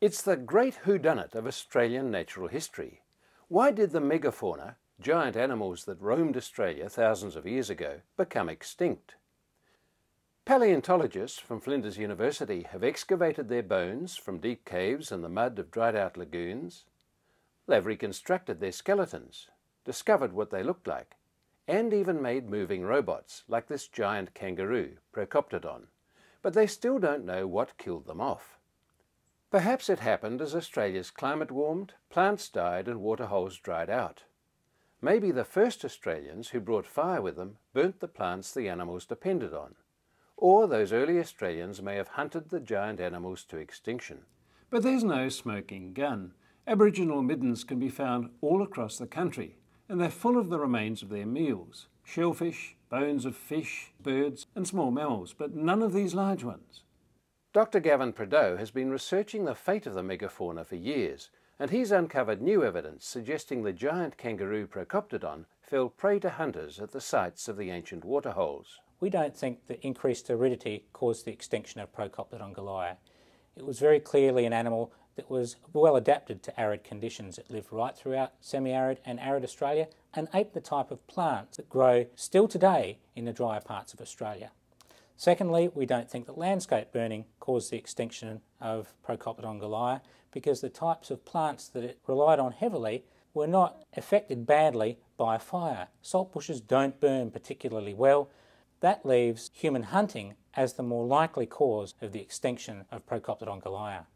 It's the great whodunit of Australian natural history. Why did the megafauna, giant animals that roamed Australia thousands of years ago, become extinct? Paleontologists from Flinders University have excavated their bones from deep caves in the mud of dried out lagoons. They've reconstructed their skeletons, discovered what they looked like, and even made moving robots like this giant kangaroo, Procoptodon. But they still don't know what killed them off. Perhaps it happened as Australia's climate warmed, plants died and waterholes dried out. Maybe the first Australians who brought fire with them burnt the plants the animals depended on. Or those early Australians may have hunted the giant animals to extinction. But there's no smoking gun. Aboriginal middens can be found all across the country, and they're full of the remains of their meals shellfish, bones of fish, birds, and small mammals, but none of these large ones. Dr. Gavin Prideaux has been researching the fate of the megafauna for years, and he's uncovered new evidence suggesting the giant kangaroo Procoptodon fell prey to hunters at the sites of the ancient waterholes. We don't think that increased aridity caused the extinction of Procoptodon goliath. It was very clearly an animal that was well adapted to arid conditions. It lived right throughout semi-arid and arid Australia and ate the type of plants that grow still today in the drier parts of Australia. Secondly, we don't think that landscape burning caused the extinction of Procoptodon goliath because the types of plants that it relied on heavily were not affected badly by fire. Salt bushes don't burn particularly well. That leaves human hunting as the more likely cause of the extinction of Procoptodon goliath.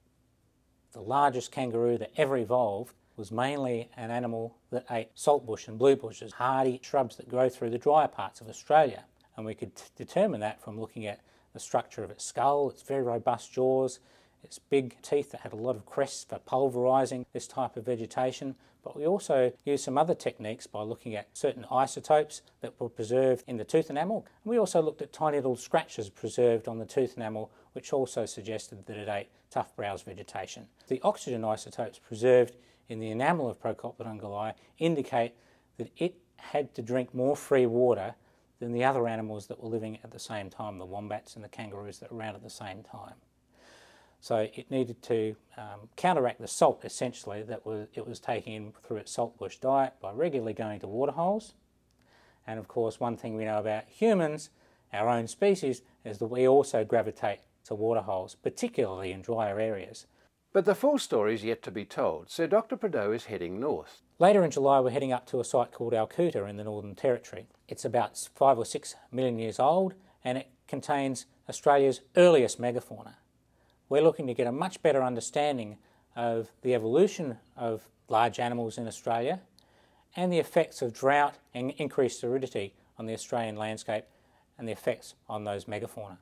The largest kangaroo that ever evolved was mainly an animal that ate saltbush and blue bushes, hardy shrubs that grow through the drier parts of Australia and we could determine that from looking at the structure of its skull, its very robust jaws, its big teeth that had a lot of crests for pulverising this type of vegetation. But we also used some other techniques by looking at certain isotopes that were preserved in the tooth enamel. And we also looked at tiny little scratches preserved on the tooth enamel, which also suggested that it ate tough browse vegetation. The oxygen isotopes preserved in the enamel of Procoptodon indicate that it had to drink more free water than the other animals that were living at the same time, the wombats and the kangaroos that were around at the same time. So it needed to um, counteract the salt essentially that was, it was taking in through its saltbush diet by regularly going to waterholes. And of course, one thing we know about humans, our own species, is that we also gravitate to waterholes, particularly in drier areas. But the full story is yet to be told, so Dr. Prideaux is heading north. Later in July, we're heading up to a site called Alcoota in the Northern Territory. It's about five or six million years old and it contains Australia's earliest megafauna. We're looking to get a much better understanding of the evolution of large animals in Australia and the effects of drought and increased aridity on the Australian landscape and the effects on those megafauna.